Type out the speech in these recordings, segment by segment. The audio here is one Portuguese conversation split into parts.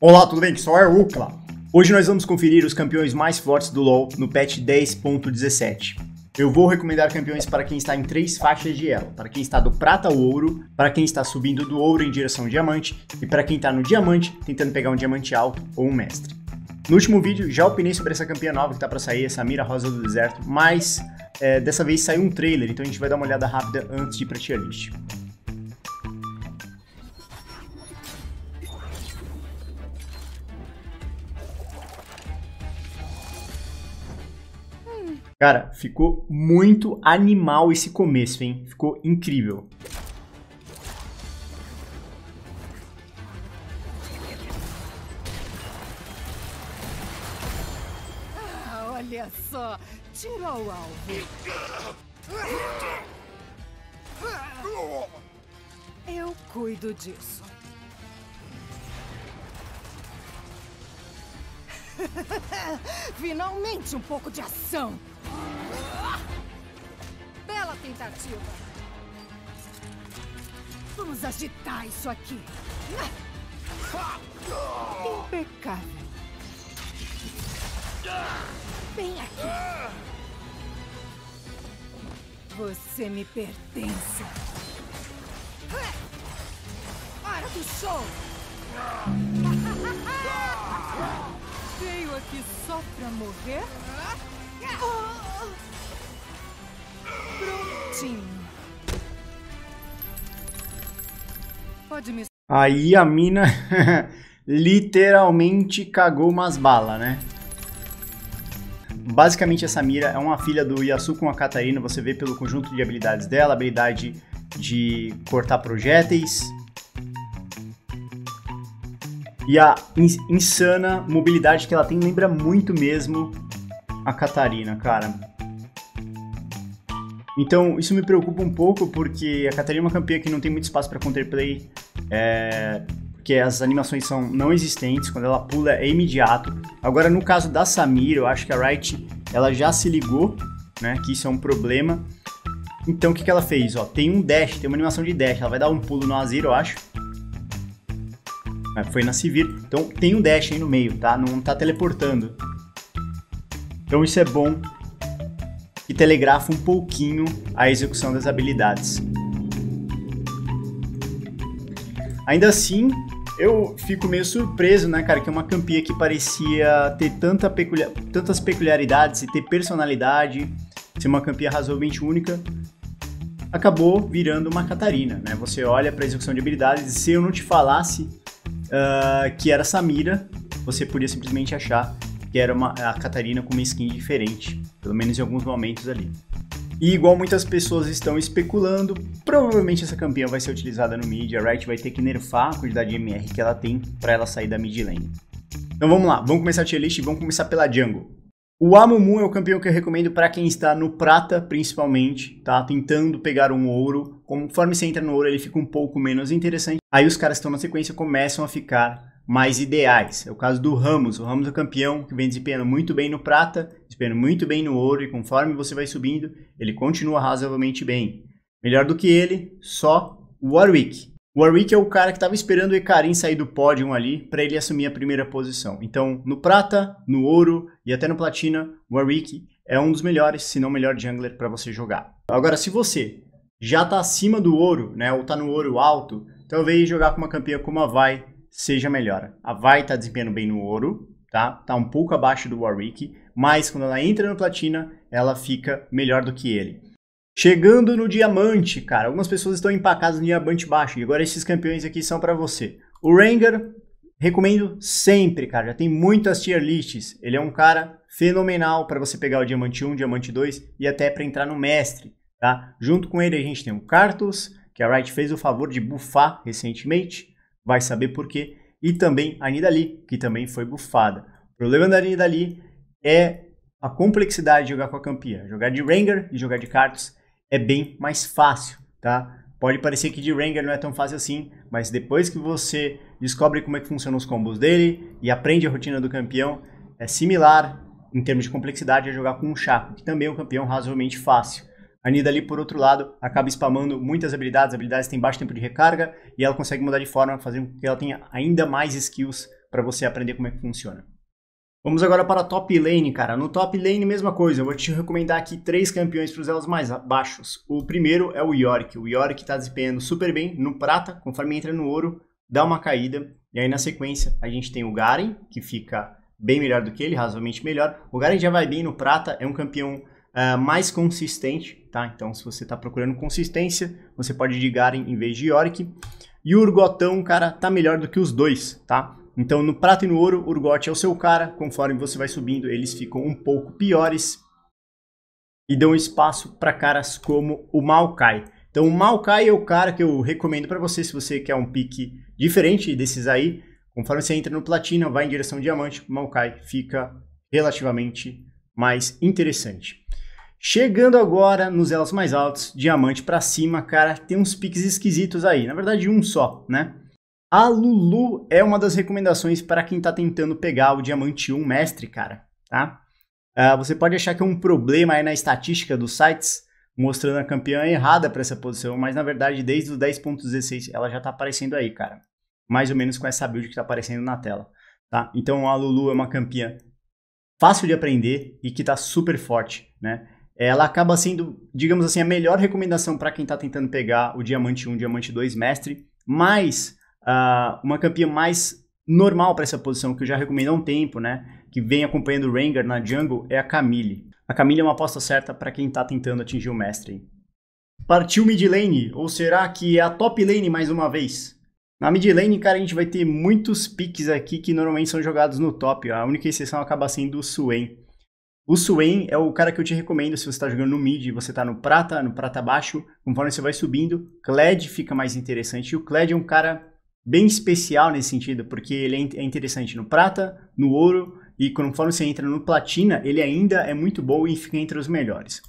Olá, tudo bem? Que só é o Ukla. Hoje nós vamos conferir os campeões mais fortes do LoL no patch 10.17. Eu vou recomendar campeões para quem está em três faixas de elo, para quem está do prata ao ouro, para quem está subindo do ouro em direção ao diamante e para quem está no diamante tentando pegar um diamante alto ou um mestre. No último vídeo já opinei sobre essa campeã nova que está para sair, essa Mira Rosa do Deserto, mas é, dessa vez saiu um trailer, então a gente vai dar uma olhada rápida antes de ir para tier list. Cara, ficou muito animal esse começo, hein? Ficou incrível. Ah, olha só, tirou o alvo. Eu cuido disso. Finalmente um pouco de ação. Bela tentativa. Vamos agitar isso aqui. Impecável. Vem aqui. Você me pertence. Hora do show! Veio aqui só pra morrer? Aí a mina literalmente cagou umas balas, né? Basicamente essa Mira é uma filha do Yasu com a Katarina, você vê pelo conjunto de habilidades dela, habilidade de cortar projéteis, e a insana mobilidade que ela tem lembra muito mesmo a Catarina, cara. Então, isso me preocupa um pouco, porque a Catarina é uma campeã que não tem muito espaço para counterplay, é, porque as animações são não existentes, quando ela pula é imediato. Agora, no caso da Samir, eu acho que a Wright ela já se ligou, né, que isso é um problema. Então, o que, que ela fez? Ó, tem um dash, tem uma animação de dash, ela vai dar um pulo no Azir, eu acho, foi na Civir. Então tem um dash aí no meio, tá? Não tá teleportando. Então isso é bom e telegrafa um pouquinho a execução das habilidades. Ainda assim, eu fico meio surpreso, né, cara, que uma campeã que parecia ter tanta tantas peculiaridades e ter personalidade, ser uma campeã razoavelmente única, acabou virando uma Catarina, né? Você olha para a execução de habilidades e se eu não te falasse uh, que era Samira, você podia simplesmente achar que era uma, a Catarina com uma skin diferente, pelo menos em alguns momentos ali. E igual muitas pessoas estão especulando, provavelmente essa campeã vai ser utilizada no mid, a Riot vai ter que nerfar a quantidade de MR que ela tem para ela sair da mid lane. Então vamos lá, vamos começar a tier list e vamos começar pela jungle. O Amumu é o campeão que eu recomendo para quem está no prata, principalmente, tá? Tentando pegar um ouro. Conforme você entra no ouro, ele fica um pouco menos interessante. Aí os caras que estão na sequência começam a ficar mais ideais. É o caso do Ramos. O Ramos é campeão que vem desempenhando muito bem no prata, desempenhando muito bem no ouro, e conforme você vai subindo, ele continua razoavelmente bem. Melhor do que ele, só o Warwick. O Warwick é o cara que estava esperando o Ekarim sair do pódio ali para ele assumir a primeira posição. Então, no prata, no ouro e até no platina, o Warwick é um dos melhores, se não melhor jungler para você jogar. Agora, se você já está acima do ouro, né, ou está no ouro alto, talvez jogar com uma campeã como a Vai seja melhor. A Vai está desempenhando bem no ouro, tá? Tá um pouco abaixo do Warwick, mas quando ela entra no platina, ela fica melhor do que ele. Chegando no diamante, cara. Algumas pessoas estão empacadas no diamante baixo. E agora esses campeões aqui são para você. O Rengar, recomendo sempre, cara. Já tem muitas tier lists. Ele é um cara fenomenal para você pegar o diamante 1, diamante 2 e até para entrar no mestre, tá? Junto com ele a gente tem o Cartus, que a Riot fez o favor de buffar recentemente. Vai saber por quê. E também a Nidalee, que também foi buffada. O problema da Nidalee é a complexidade de jogar com a campeã. Jogar de Rengar e jogar de Cartus é bem mais fácil, tá? Pode parecer que de Rengar não é tão fácil assim, mas depois que você descobre como é que funcionam os combos dele e aprende a rotina do campeão, é similar em termos de complexidade a jogar com um Chaco, que também é um campeão razoavelmente fácil. A Nidalee, por outro lado, acaba spamando muitas habilidades, habilidades têm baixo tempo de recarga e ela consegue mudar de forma, fazendo com que ela tenha ainda mais skills para você aprender como é que funciona. Vamos agora para a top lane, cara. No top lane, mesma coisa. Eu vou te recomendar aqui três campeões para os elos mais baixos. O primeiro é o Yorick. O Yorick está desempenhando super bem no prata, conforme entra no ouro, dá uma caída. E aí na sequência a gente tem o Garen, que fica bem melhor do que ele, razoavelmente melhor. O Garen já vai bem no prata, é um campeão uh, mais consistente, tá? Então se você está procurando consistência, você pode de Garen em vez de Yorick. E o Urgotão, cara, tá melhor do que os dois, tá? Então, no prata e no ouro, o Urgot é o seu cara. Conforme você vai subindo, eles ficam um pouco piores e dão espaço para caras como o Maokai. Então, o Maokai é o cara que eu recomendo para você se você quer um pique diferente desses aí. Conforme você entra no platina, vai em direção diamante, o Maokai fica relativamente mais interessante. Chegando agora nos elos mais altos, diamante para cima, cara, tem uns piques esquisitos aí. Na verdade, um só, né? A Lulu é uma das recomendações para quem está tentando pegar o Diamante 1 Mestre, cara, tá? Uh, você pode achar que é um problema aí na estatística dos sites, mostrando a campeã errada para essa posição, mas na verdade desde o 10.16 ela já está aparecendo aí, cara. Mais ou menos com essa build que está aparecendo na tela, tá? Então a Lulu é uma campeã fácil de aprender e que está super forte, né? Ela acaba sendo, digamos assim, a melhor recomendação para quem está tentando pegar o Diamante 1, Diamante 2 Mestre, mas uh, uma campeã mais normal para essa posição, que eu já recomendo há um tempo, né? Que vem acompanhando o Rengar na jungle, é a Camille. A Camille é uma aposta certa para quem está tentando atingir o mestre. Partiu mid lane, ou será que é a top lane mais uma vez? Na mid lane, cara, a gente vai ter muitos picks aqui que normalmente são jogados no top. A única exceção acaba sendo o Swain. O Swain é o cara que eu te recomendo se você está jogando no mid, você está no prata, no prata baixo, conforme você vai subindo, Kled fica mais interessante. E o Kled é um cara bem especial nesse sentido, porque ele é, é interessante no prata, no ouro e conforme você entra no platina, ele ainda é muito bom e fica entre os melhores.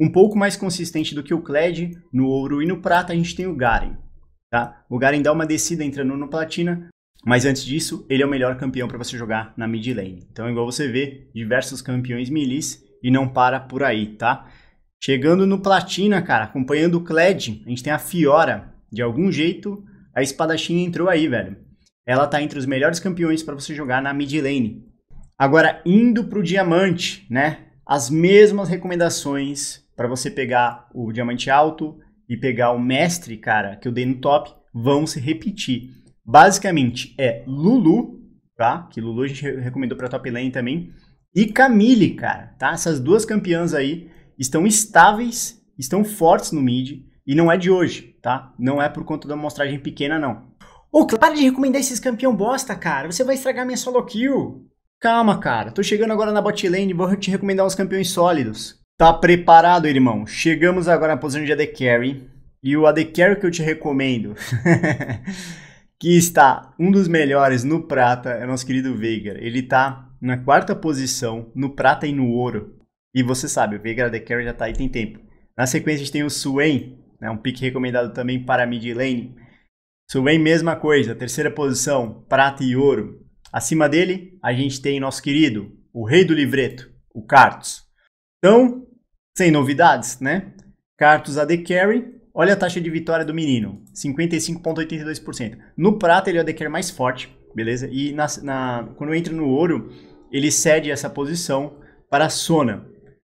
Um pouco mais consistente do que o Kled, no ouro e no prata a gente tem o Garen. Tá? O Garen dá uma descida entrando no platina, mas antes disso, ele é o melhor campeão para você jogar na mid lane. Então, igual você vê, diversos campeões milis e não para por aí, tá? Chegando no platina, cara, acompanhando o Kled, a gente tem a Fiora. De algum jeito, a espadachim entrou aí, velho. Ela tá entre os melhores campeões para você jogar na mid lane. Agora, indo pro diamante, né? As mesmas recomendações para você pegar o diamante alto e pegar o mestre, cara, que eu dei no top, vão se repetir. Basicamente é Lulu, tá? Que Lulu a gente recomendou para top lane também. E Camille, cara, tá? Essas duas campeãs aí estão estáveis, estão fortes no mid e não é de hoje, tá? Não é por conta da amostragem pequena, não. Ô, para de recomendar esses campeão bosta, cara. Você vai estragar minha solo kill. Calma, cara. Tô chegando agora na bot lane e vou te recomendar uns campeões sólidos. Tá preparado, irmão? Chegamos agora na posição de AD Carry. E o AD Carry que eu te recomendo, que está um dos melhores no prata, é o nosso querido Veigar. Ele tá na quarta posição, no prata e no ouro. E você sabe, o Veigar AD Carry já tá aí tem tempo. Na sequência a gente tem o Swain, né? Um pick recomendado também para mid lane. Swain, mesma coisa, terceira posição, prata e ouro. Acima dele, a gente tem nosso querido, o rei do livreto, o Cartus. Então, sem novidades, né? Cartus AD Carry, olha a taxa de vitória do menino, 55,82%. No prata, ele é o Carry mais forte, beleza? E na, na, quando entra no ouro, ele cede essa posição para a Sona.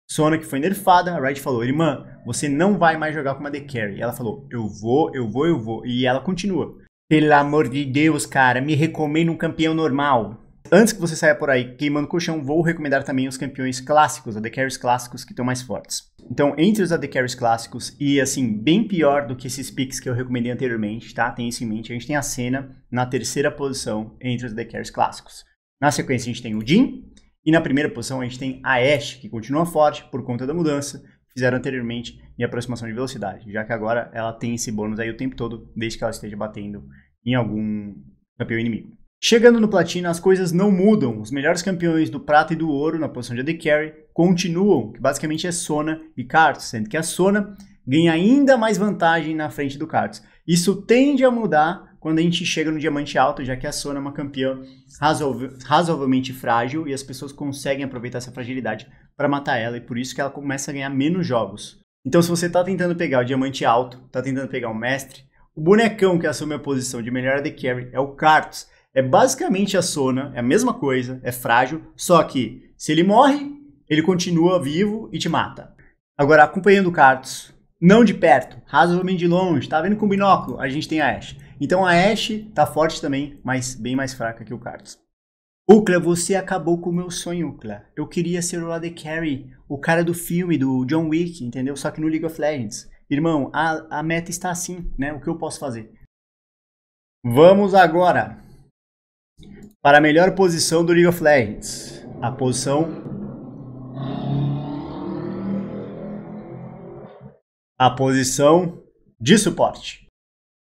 Sona que foi nerfada, a Riot falou, irmã, você não vai mais jogar com uma The Carry. Ela falou, eu vou, eu vou, eu vou. E ela continua. Pelo amor de Deus, cara, me recomenda um campeão normal. Antes que você saia por aí queimando colchão, vou recomendar também os campeões clássicos, AD Carries clássicos que estão mais fortes. Então, entre os AD Carries clássicos, e assim, bem pior do que esses picks que eu recomendei anteriormente, tá? Tem isso em mente. A gente tem a cena na terceira posição entre os AD Carries clássicos. Na sequência, a gente tem o Jin, e na primeira posição a gente tem a Ashe, que continua forte por conta da mudança que fizeram anteriormente em aproximação de velocidade, já que agora ela tem esse bônus aí o tempo todo, desde que ela esteja batendo em algum campeão inimigo. Chegando no Platina, as coisas não mudam. Os melhores campeões do prata e do ouro na posição de AD Carry continuam, que basicamente é Sona e Kartos, sendo que a Sona ganha ainda mais vantagem na frente do Kartos. Isso tende a mudar quando a gente chega no diamante alto, já que a Sona é uma campeã razoavelmente frágil e as pessoas conseguem aproveitar essa fragilidade para matar ela e por isso que ela começa a ganhar menos jogos. Então, se você está tentando pegar o diamante alto, está tentando pegar o mestre, o bonecão que assume a posição de melhor AD Carry é o Kartos. É basicamente a Sona, é a mesma coisa, é frágil, só que se ele morre, ele continua vivo e te mata. Agora, acompanhando o Cartus, não de perto, razoavelmente de longe, tá vendo com binóculo, a gente tem a Ashe. Então a Ashe tá forte também, mas bem mais fraca que o Cartus. Ukla, você acabou com o meu sonho, Ukla. Eu queria ser o AD Carry, o cara do filme, do John Wick, entendeu? Só que no League of Legends. Irmão, a, a meta está assim, né? O que eu posso fazer? Vamos agora para a melhor posição do League of Legends. A posição a posição de suporte.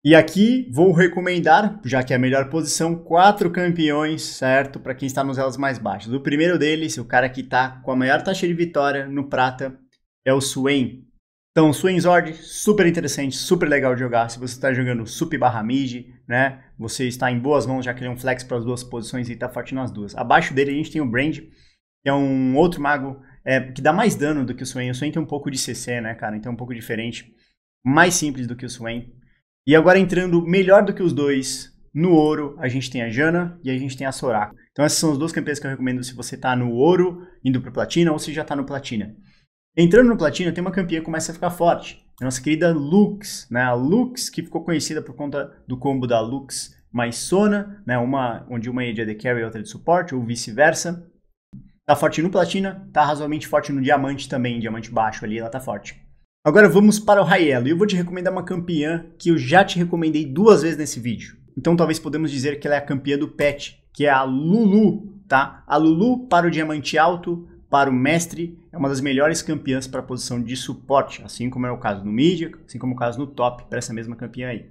E aqui vou recomendar, já que é a melhor posição, quatro campeões, certo? Para quem está nos elos mais baixos. O primeiro deles, o cara que está com a maior taxa de vitória no prata, é o Swain. Então, Swain Zord, super interessante, super legal de jogar. Se você está jogando sup barra mid, né? Você está em boas mãos, já que ele é um flex para as duas posições e está forte nas duas. Abaixo dele a gente tem o Brand, que é um outro mago é, que dá mais dano do que o Swain. O Swain tem um pouco de CC, né, cara? Então é um pouco diferente. Mais simples do que o Swain. E agora entrando melhor do que os dois no ouro, a gente tem a Jana e a gente tem a Soraka. Então essas são as duas campeãs que eu recomendo se você tá no ouro, indo pro platina, ou se já tá no platina. Entrando no platina, tem uma campeã que começa a ficar forte. A nossa querida Lux, né? A Lux, que ficou conhecida por conta do combo da Lux mais Sona, né? Uma, onde uma é de AD Carry e outra de suporte, ou vice-versa. Tá forte no platina, tá razoavelmente forte no diamante também, diamante baixo ali, ela tá forte. Agora vamos para o elo, e eu vou te recomendar uma campeã que eu já te recomendei duas vezes nesse vídeo. Então talvez podemos dizer que ela é a campeã do patch, que é a Lulu, tá? A Lulu para o diamante alto, para o mestre, é uma das melhores campeãs para a posição de suporte, assim como é o caso no mid, assim como é o caso no top, para essa mesma campeã aí.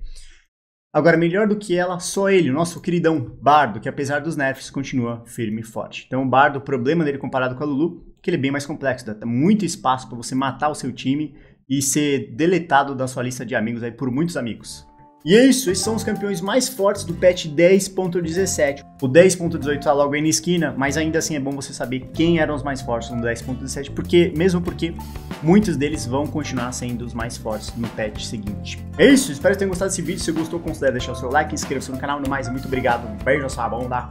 Agora, melhor do que ela, só ele, o nosso queridão Bardo, que apesar dos nerfs continua firme e forte. Então, o Bardo, o problema dele comparado com a Lulu, é que ele é bem mais complexo, dá muito espaço para você matar o seu time e ser deletado da sua lista de amigos aí por muitos amigos. E é isso, esses são os campeões mais fortes do patch 10.17. O 10.18 tá logo aí na esquina, mas ainda assim é bom você saber quem eram os mais fortes no 10.17, porque mesmo porque muitos deles vão continuar sendo os mais fortes no patch seguinte. É isso, espero que tenham gostado desse vídeo. Se gostou, considere deixar o seu like, inscreva-se no canal. No mais, muito obrigado, um beijo na sua bunda.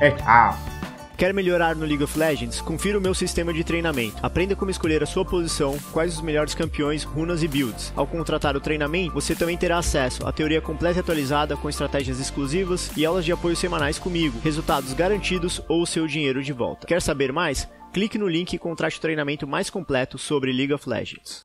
É tchau! Quer melhorar no League of Legends? Confira o meu sistema de treinamento. Aprenda como escolher a sua posição, quais os melhores campeões, runas e builds. Ao contratar o treinamento, você também terá acesso à teoria completa e atualizada com estratégias exclusivas e aulas de apoio semanais comigo, resultados garantidos ou seu dinheiro de volta. Quer saber mais? Clique no link e contrate o treinamento mais completo sobre League of Legends.